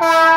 Bye.